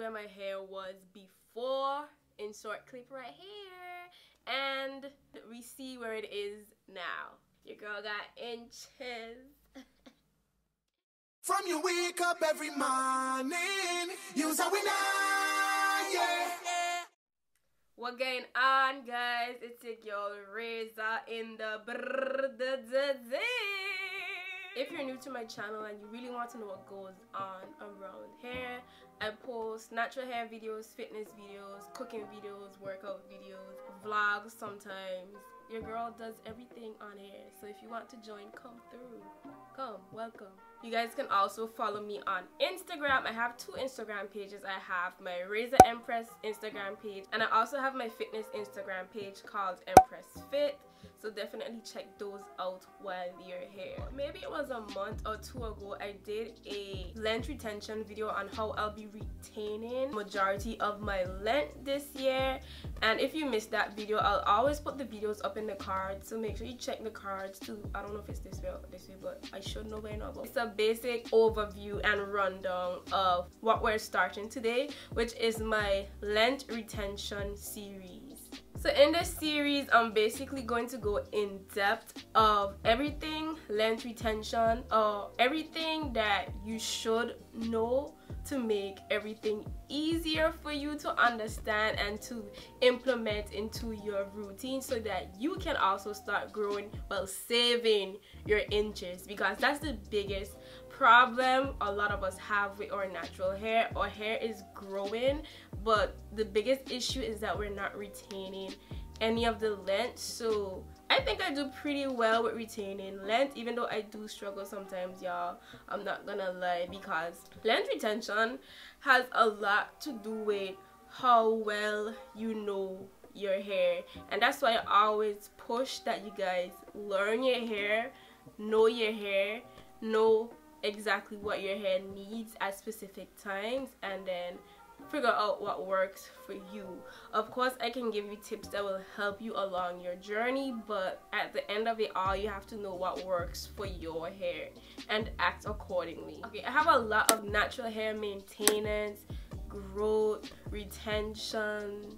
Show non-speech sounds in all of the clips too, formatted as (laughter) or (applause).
where my hair was before in short clip right here and we see where it is now. Your girl got inches. From you wake up every morning use a winner yeah. What going on guys? It's your girl Reza in the brrr, if you're new to my channel and you really want to know what goes on around hair, I post natural hair videos, fitness videos, cooking videos, workout videos, vlogs sometimes. Your girl does everything on hair. So if you want to join, come through. Come, welcome. You guys can also follow me on Instagram. I have two Instagram pages. I have my Reza Empress Instagram page and I also have my fitness Instagram page called Empress Fit so definitely check those out while you're here. Maybe it was a month or two ago i did a lent retention video on how i'll be retaining majority of my lent this year. And if you missed that video i'll always put the videos up in the cards. So make sure you check the cards too i don't know if it's this way or this way but i should know by now. It's a basic overview and rundown of what we're starting today which is my lent retention series so in this series, I'm basically going to go in depth of everything length retention or everything that you should know to make everything easier for you to understand and to implement into your routine so that you can also start growing while saving your inches. Because that's the biggest problem a lot of us have with our natural hair. Our hair is growing but the biggest issue is that we're not retaining any of the length. So I think I do pretty well with retaining length even though I do struggle sometimes y'all. I'm not gonna lie because length retention has a lot to do with how well you know your hair. And that's why I always push that you guys learn your hair know your hair know exactly what your hair needs at specific times and then figure out what works for you. Of course i can give you tips that will help you along your journey but at the end of it all you have to know what works for your hair and act accordingly. Okay i have a lot of natural hair maintenance growth retention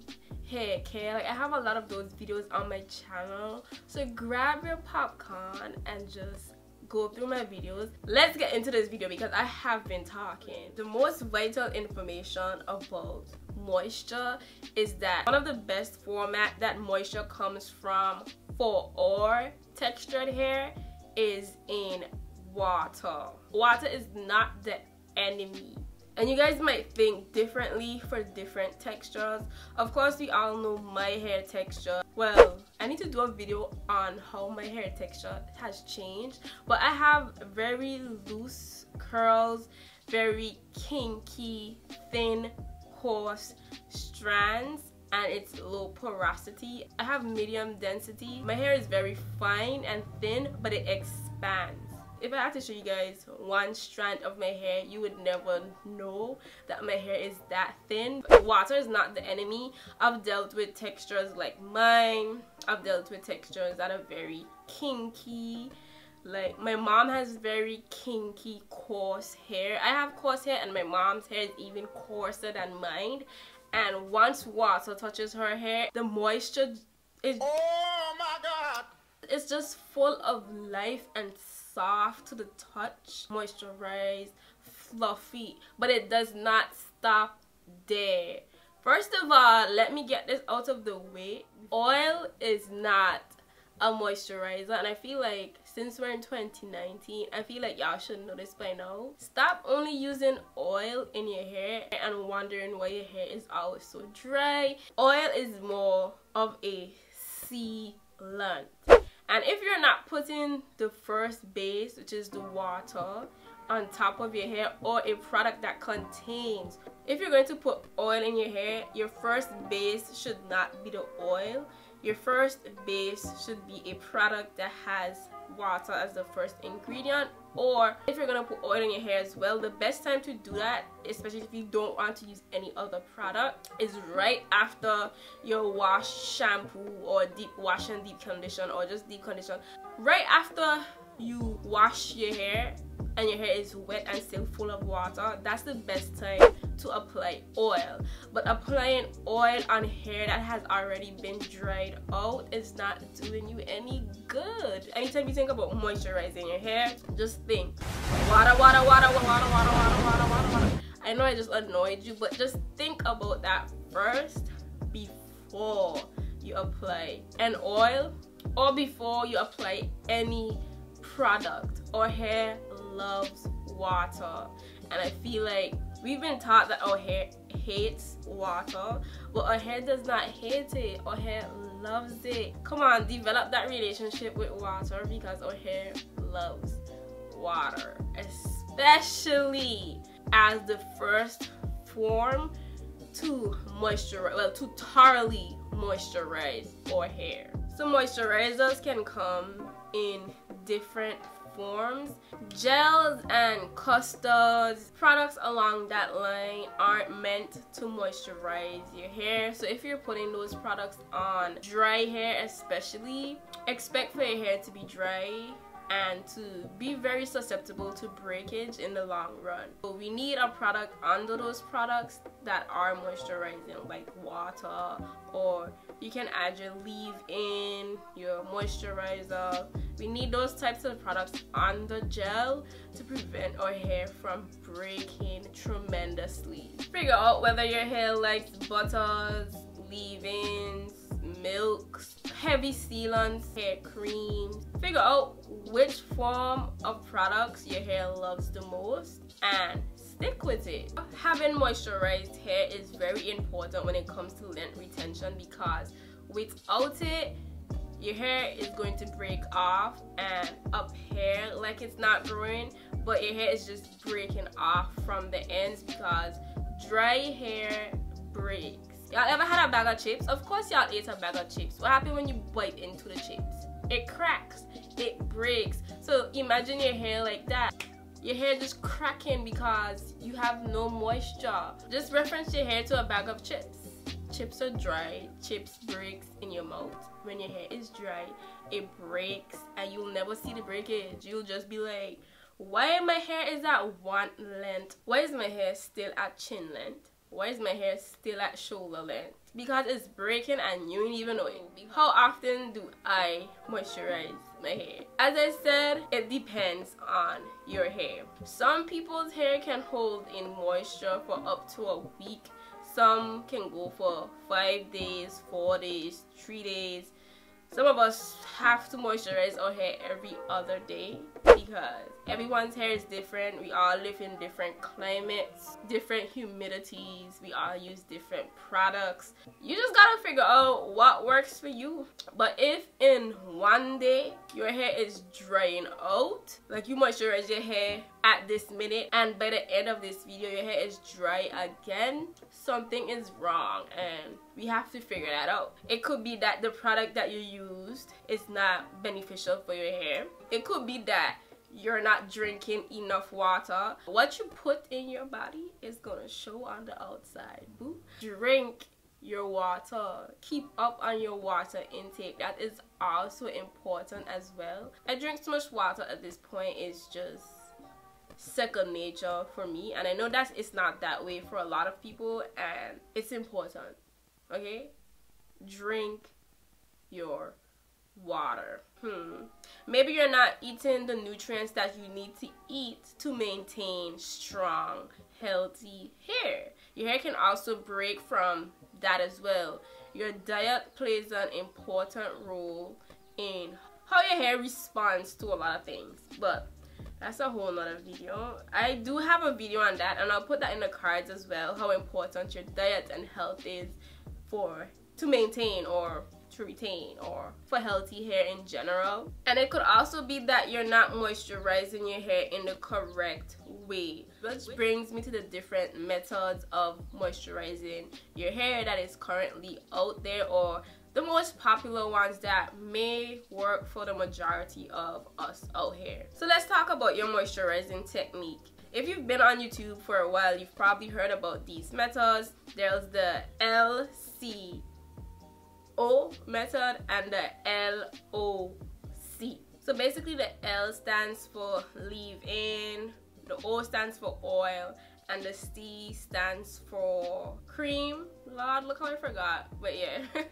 hair care. Like i have a lot of those videos on my channel. So grab your popcorn and just go through my videos. Let's get into this video because i have been talking. The most vital information about moisture is that one of the best format that moisture comes from for our textured hair is in water. Water is not the enemy. And you guys might think differently for different textures. Of course we all know my hair texture. Well i need to do a video on how my hair texture has changed but i have very loose curls very kinky thin coarse strands and it's low porosity. I have medium density. My hair is very fine and thin but it expands if I had to show you guys one strand of my hair, you would never know that my hair is that thin. Water is not the enemy. I've dealt with textures like mine. I've dealt with textures that are very kinky. Like my mom has very kinky coarse hair. I have coarse hair and my mom's hair is even coarser than mine. And once water touches her hair, the moisture is... Oh my god! It's just full of life and soft to the touch, moisturized, fluffy, but it does not stop there. First of all, let me get this out of the way. Oil is not a moisturizer and I feel like since we're in 2019 I feel like y'all should know this by now stop only using oil in your hair and wondering why your hair is always so dry oil is more of a sealant and if you're not putting the first base which is the water on top of your hair or a product that contains if you're going to put oil in your hair your first base should not be the oil. Your first base should be a product that has water as the first ingredient or if you're gonna put oil in your hair as well the best time to do that especially if you don't want to use any other product is right after your wash shampoo or deep wash and deep condition or just deep condition. Right after you wash your hair and your hair is wet and still full of water that's the best time to apply oil. But applying oil on hair that has already been dried out is not doing you any good. Anytime you think about moisturizing your hair, just think water, water, water, water, water, water, water, water, water. I know I just annoyed you, but just think about that first before you apply an oil or before you apply any product. Our hair loves water and I feel like we've been taught that our hair hates water but our hair does not hate it. Our hair loves it. Come on develop that relationship with water because our hair loves water especially as the first form to moisturize well to thoroughly moisturize our hair. So moisturizers can come in different forms. Gels and custards, products along that line aren't meant to moisturize your hair. So if you're putting those products on dry hair especially, expect for your hair to be dry and to be very susceptible to breakage in the long run. So we need a product under those products that are moisturizing like water or you can add your leave-in, your moisturizer. We need those types of products on the gel to prevent our hair from breaking tremendously. Figure out whether your hair likes butters, leave-ins, milks, heavy sealants, hair cream. Figure out which form of products your hair loves the most and stick with it. Having moisturized hair is very important when it comes to length retention because without it, your hair is going to break off and up appear like it's not growing but your hair is just breaking off from the ends because dry hair breaks y'all ever had a bag of chips? Of course y'all ate a bag of chips. What happens when you bite into the chips? It cracks. It breaks. So imagine your hair like that. Your hair just cracking because you have no moisture. Just reference your hair to a bag of chips. Chips are dry. Chips breaks in your mouth. When your hair is dry it breaks and you'll never see the breakage. You'll just be like why my hair is at one length? Why is my hair still at chin length why is my hair still at shoulder length? Because it's breaking and you ain't even knowing oh, how often do i moisturize my hair? As i said it depends on your hair. Some people's hair can hold in moisture for up to a week. Some can go for five days four days three days some of us have to moisturize our hair every other day because everyone's hair is different. We all live in different climates different humidities. We all use different products. You just gotta figure out what works for you. But if in one day your hair is drying out like you moisturize your hair at this minute and by the end of this video your hair is dry again something is wrong and we have to figure that out. It could be that the product that you used is not beneficial for your hair. It could be that you're not drinking enough water. What you put in your body is gonna show on the outside. Boo. Drink your water. Keep up on your water intake. That is also important as well. I drink so much water at this point. It's just second nature for me. And i know that it's not that way for a lot of people and it's important okay? Drink your water. Hmm. Maybe you're not eating the nutrients that you need to eat to maintain strong healthy hair. Your hair can also break from that as well. Your diet plays an important role in how your hair responds to a lot of things. But that's a whole nother video. I do have a video on that and i'll put that in the cards as well how important your diet and health is for to maintain or to retain or for healthy hair in general. And it could also be that you're not moisturizing your hair in the correct way which brings me to the different methods of moisturizing your hair that is currently out there or the most popular ones that may work for the majority of us out here so let's talk about your moisturizing technique if you've been on YouTube for a while, you've probably heard about these methods. There's the LCO method and the LOC. So basically the L stands for leave in, the O stands for oil, and the C stands for cream. Lord, look how I forgot. But yeah. (laughs)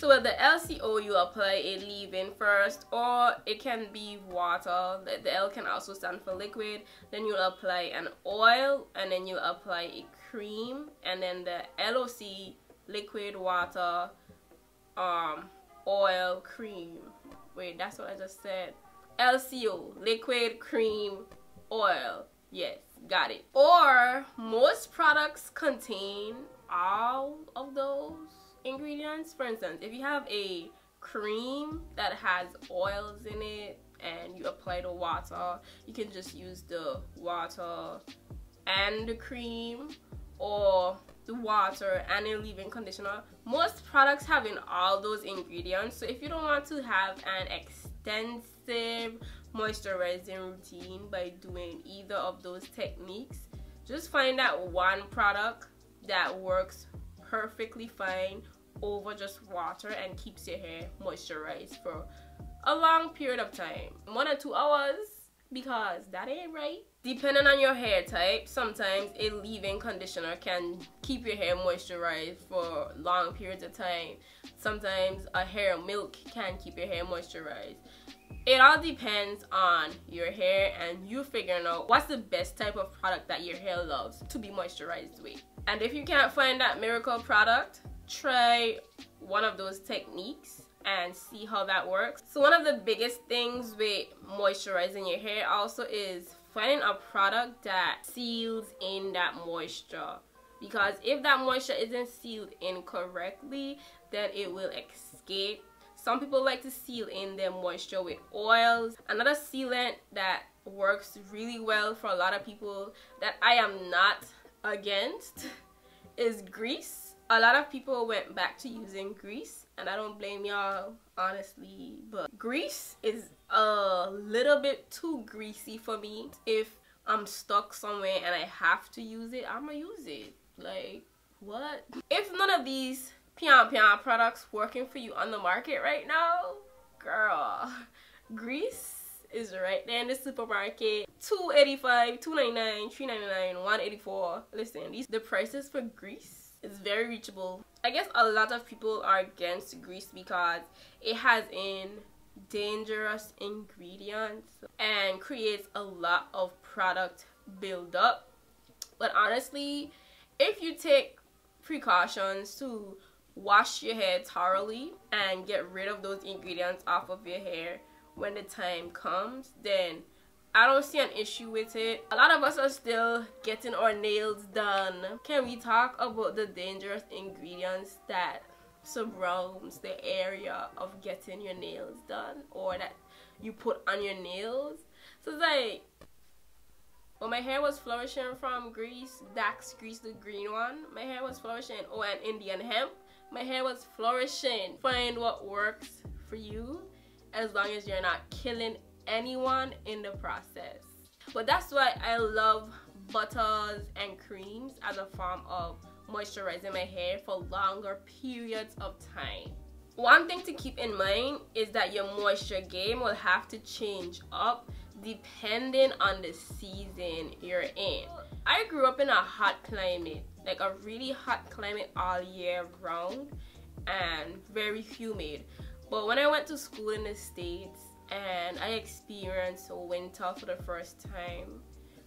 So with the LCO, you apply a leave-in first, or it can be water. The, the L can also stand for liquid. Then you'll apply an oil, and then you apply a cream, and then the LOC, liquid, water, um, oil, cream. Wait, that's what I just said. LCO, liquid, cream, oil. Yes, got it. Or most products contain all of those ingredients. For instance, if you have a cream that has oils in it and you apply the water, you can just use the water and the cream or the water and a leave-in conditioner. Most products have in all those ingredients. So if you don't want to have an extensive moisturizing routine by doing either of those techniques, just find that one product that works perfectly fine over just water and keeps your hair moisturized for a long period of time. One or two hours because that ain't right. Depending on your hair type, sometimes a leave-in conditioner can keep your hair moisturized for long periods of time. Sometimes a hair milk can keep your hair moisturized. It all depends on your hair and you figuring out what's the best type of product that your hair loves to be moisturized with. And if you can't find that miracle product, try one of those techniques and see how that works. So one of the biggest things with moisturizing your hair also is finding a product that seals in that moisture. Because if that moisture isn't sealed in correctly then it will escape. Some people like to seal in their moisture with oils. Another sealant that works really well for a lot of people that I am not against is grease a lot of people went back to using grease and I don't blame y'all honestly but grease is a little bit too greasy for me. If I'm stuck somewhere and I have to use it I'm gonna use it. Like what? If none of these Pian Pian products working for you on the market right now girl grease is right there in the supermarket 285 299 399 184 listen these the prices for grease is very reachable. I guess a lot of people are against grease because it has in dangerous ingredients and creates a lot of product buildup. But honestly, if you take precautions to wash your hair thoroughly and get rid of those ingredients off of your hair when the time comes, then I don't see an issue with it. A lot of us are still getting our nails done. Can we talk about the dangerous ingredients that surrounds the area of getting your nails done or that you put on your nails? So it's like when my hair was flourishing from grease, Dax grease, the green one, my hair was flourishing. Oh, and Indian hemp, my hair was flourishing. Find what works for you as long as you're not killing anyone in the process. But that's why I love butters and creams as a form of moisturizing my hair for longer periods of time. One thing to keep in mind is that your moisture game will have to change up depending on the season you're in. I grew up in a hot climate, like a really hot climate all year round and very humid. But when I went to school in the States, and I experienced winter for the first time,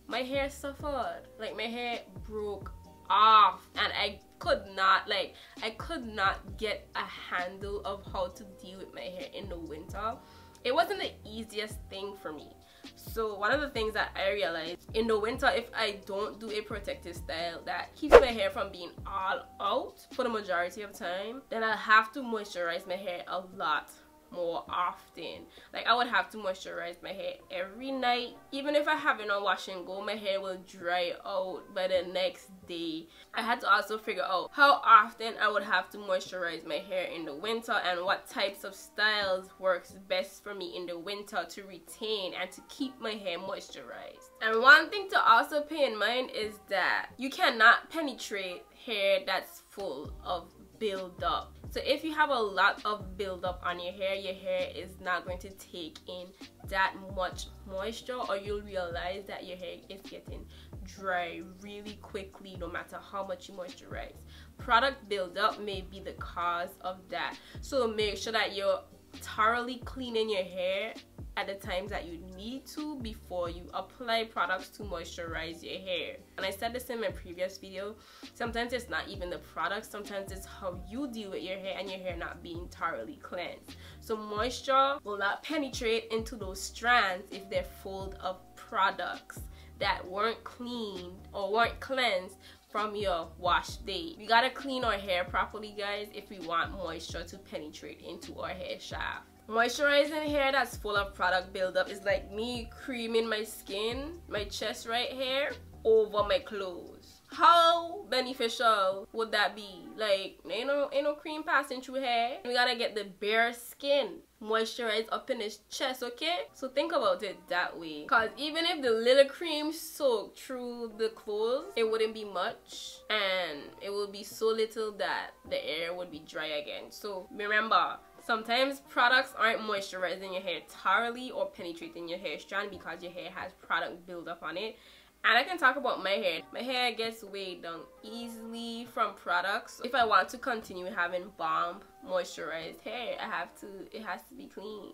my hair suffered. Like my hair broke off and I could not like I could not get a handle of how to deal with my hair in the winter. It wasn't the easiest thing for me. So one of the things that I realized in the winter if I don't do a protective style that keeps my hair from being all out for the majority of time then I have to moisturize my hair a lot more often. Like i would have to moisturize my hair every night. Even if i have it on wash and go my hair will dry out by the next day. I had to also figure out how often i would have to moisturize my hair in the winter and what types of styles works best for me in the winter to retain and to keep my hair moisturized. And one thing to also pay in mind is that you cannot penetrate hair that's full of buildup so if you have a lot of buildup on your hair your hair is not going to take in that much moisture or you'll realize that your hair is getting dry really quickly no matter how much you moisturize. Product buildup may be the cause of that. So make sure that you're thoroughly cleaning your hair at the times that you need to before you apply products to moisturize your hair. And I said this in my previous video, sometimes it's not even the product, sometimes it's how you deal with your hair and your hair not being thoroughly cleansed. So moisture will not penetrate into those strands if they're full of products that weren't cleaned or weren't cleansed from your wash day. We gotta clean our hair properly guys if we want moisture to penetrate into our hair shaft. Moisturizing hair that's full of product buildup is like me creaming my skin, my chest right here, over my clothes. How beneficial would that be? Like, ain't no, ain't no cream passing through hair. We gotta get the bare skin moisturized up in his chest, okay? So think about it that way. Cause even if the little cream soaked through the clothes, it wouldn't be much and it would be so little that the air would be dry again. So remember, Sometimes products aren't moisturizing your hair thoroughly or penetrating your hair strand because your hair has product buildup on it. And I can talk about my hair. My hair gets weighed down easily from products. If I want to continue having bomb moisturized hair, I have to, it has to be clean.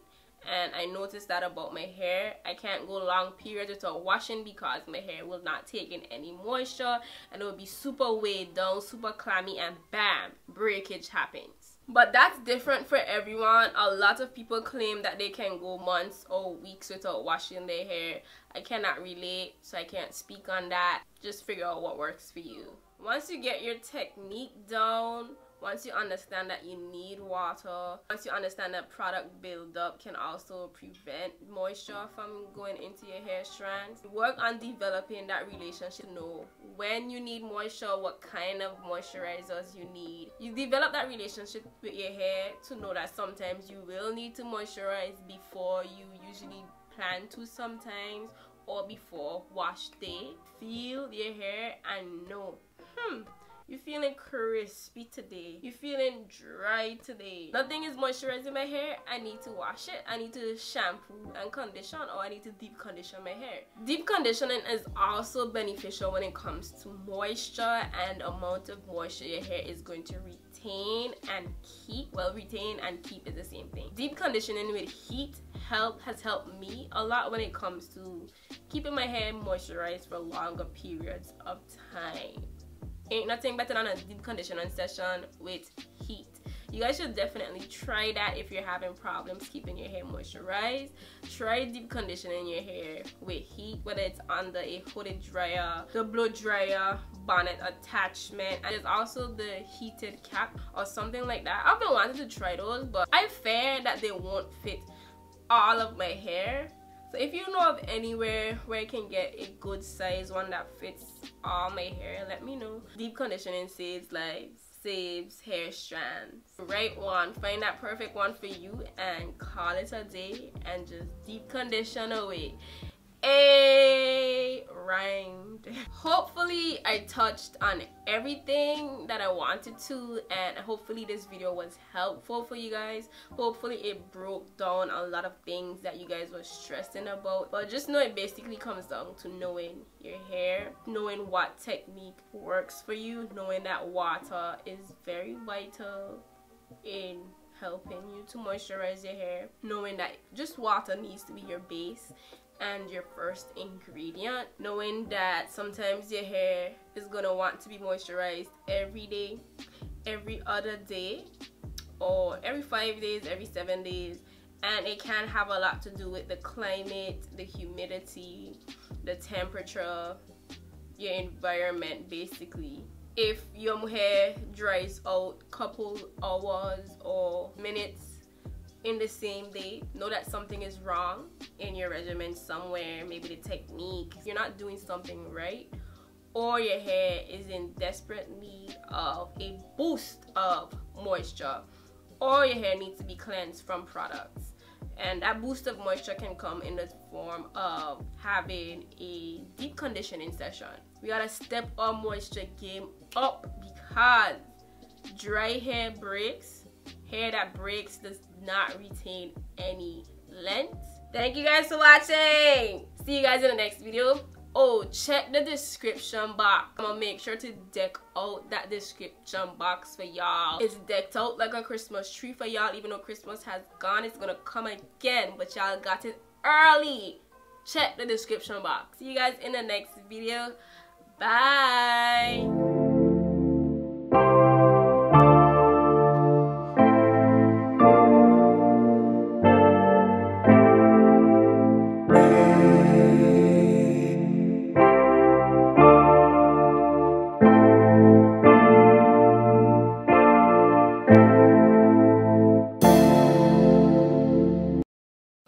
And I noticed that about my hair. I can't go long periods without washing because my hair will not take in any moisture and it will be super weighed down, super clammy and bam, breakage happens. But that's different for everyone. A lot of people claim that they can go months or weeks without washing their hair. I cannot relate, so I can't speak on that. Just figure out what works for you. Once you get your technique down, once you understand that you need water, once you understand that product buildup can also prevent moisture from going into your hair strands, work on developing that relationship. To know when you need moisture, what kind of moisturizers you need. You develop that relationship with your hair to know that sometimes you will need to moisturize before you usually plan to sometimes or before wash day. Feel your hair and know, hmm, you're feeling crispy today. You're feeling dry today. Nothing is moisturizing my hair. I need to wash it. I need to shampoo and condition or I need to deep condition my hair. Deep conditioning is also beneficial when it comes to moisture and amount of moisture your hair is going to retain and keep. Well, retain and keep is the same thing. Deep conditioning with heat help has helped me a lot when it comes to keeping my hair moisturized for longer periods of time ain't nothing better than a deep conditioning session with heat. You guys should definitely try that if you're having problems keeping your hair moisturized. Try deep conditioning your hair with heat whether it's under a hooded dryer the blow dryer bonnet attachment and there's also the heated cap or something like that. I've been wanting to try those but i fear that they won't fit all of my hair so if you know of anywhere where I can get a good size one that fits all my hair, let me know. Deep conditioning saves lives, saves hair strands. Right one, find that perfect one for you and call it a day and just deep condition away. A rhymed. Hopefully I touched on everything that I wanted to and hopefully this video was helpful for you guys. Hopefully it broke down a lot of things that you guys were stressing about. But just know it basically comes down to knowing your hair, knowing what technique works for you, knowing that water is very vital in helping you to moisturize your hair knowing that just water needs to be your base and your first ingredient knowing that sometimes your hair is gonna want to be moisturized every day every other day or every five days every seven days. And it can have a lot to do with the climate the humidity the temperature your environment basically. If your hair dries out a couple hours or minutes in the same day know that something is wrong in your regimen somewhere maybe the technique you're not doing something right or your hair is in desperate need of a boost of moisture or your hair needs to be cleansed from products. And that boost of moisture can come in the form of having a deep conditioning session. We gotta step our moisture game up because dry hair breaks hair that breaks does not retain any length. Thank you guys for watching. See you guys in the next video. oh check the description box. I'm gonna make sure to deck out that description box for y'all. It's decked out like a christmas tree for y'all. Even though christmas has gone it's gonna come again but y'all got it early. Check the description box. See you guys in the next video. Bye